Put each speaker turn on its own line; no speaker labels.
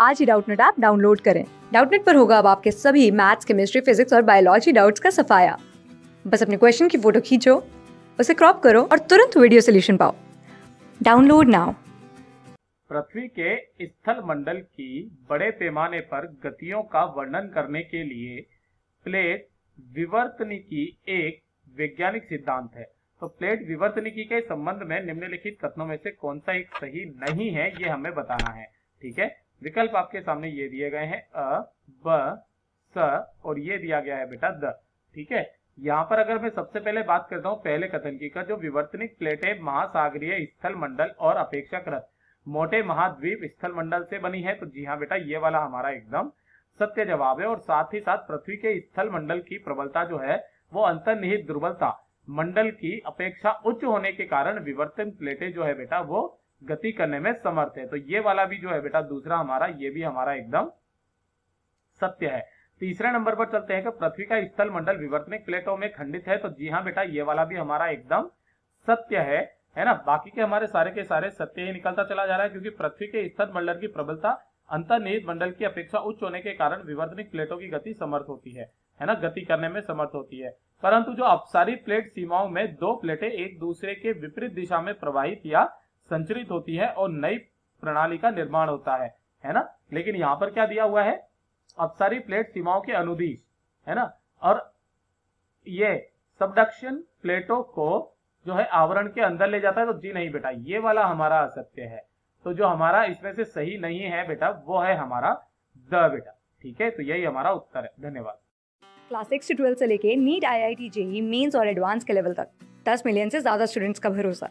आज ही Doubtnut app download करें। डाउटनेट पर होगा अब आपके सभी मैथ्स, केमिस्ट्री, फिजिक्स और बायोलॉजी डाउट्स का सफाया। बस अपने क्वेश्चन की फ़ोटो खींचो, उसे क्रॉप करो और तुरंत वीडियो सोल्यूशन पाओ। Download now.
पृथ्वी के स्थल मंडल की बड़े पैमाने पर गतियों का वर्णन करने के लिए प्लेट विवर्तनिकी एक वैज्ञानिक सिद्धांत है। तो प्लेट विवर्तनिकी के संबंध में निम्नलिखित कथनों में से कौन सा एक सही नहीं है, ये हमें बताना है। ठीक है? विकल्प आपके सामने ये दिए गए हैं, अ, ब, स, और ये दिया गया है बेटा द, ठीक है? यहाँ पर अगर मैं सबसे पहले बात करता हूँ, पहले कथन की, का जो विवर्तनिक प्लेटें महासागरीय स्थल मंडल और अपेक्षाकृत, मोटे महाद्वीप स्थल मंडल से बनी है तो जी हाँ बेटा, ये वाला हमारा एकदम सत्य जवाब है, और साथ ही साथ पृथ्वी के स्थल मंडल की प्रबलता जो है, वो अंतर्निहित दुर्बलता, मंडल की अपेक्षा उच्च होने के कारण विवर्तन प्लेटें जो है बेटा, वो गति करने में समर्थ है। तो ये वाला भी जो है बेटा, दूसरा हमारा, ये भी हमारा एकदम सत्य है। तीसरे नंबर पर चलते हैं कि पृथ्वी का स्थल मंडल विवर्तनिक प्लेटों में खंडित है। तो जी हाँ बेटा, ये वाला भी हमारा एकदम सत्य है। है ना? बाकी के हमारे सारे के सारे सत्य ही निकलता चला जा रहा है, क्योंकि पृथ्वी के स्थल मंडल की प्रबलता अंतर्निहित मंडल की अपेक्षा उच्च होने के कारण विवर्तनिक प्लेटों की गति समर्थ होती है। है ना? गति करने में समर्थ होती है। परंतु जो अपसारी प्लेट सीमाओं में दो प्लेटें एक दूसरे के विपरीत दिशा में प्रवाहित या संचरित होती है और नई प्रणाली का निर्माण होता है है ना? लेकिन यहाँ पर क्या दिया हुआ है? अपसारी प्लेट सीमाओं के अनुदिश है ना? और ये सबडक्शन प्लेटों को जो है आवरण के अंदर ले जाता है तो जी नहीं बेटा, ये वाला हमारा असत्य है। तो जो हमारा इसमें से सही नहीं है बेटा, वो है हमारा द बेटा, ठीक है? तो यही हमारा उत्तर है। धन्यवाद।
क्लास सिक्स से ट्वेल्थ से लेके NEET I I T JEE mains और एडवांस के लेवल तक। दस मिलियन से ज़्यादा स्टूडेंट्स का भरोसा।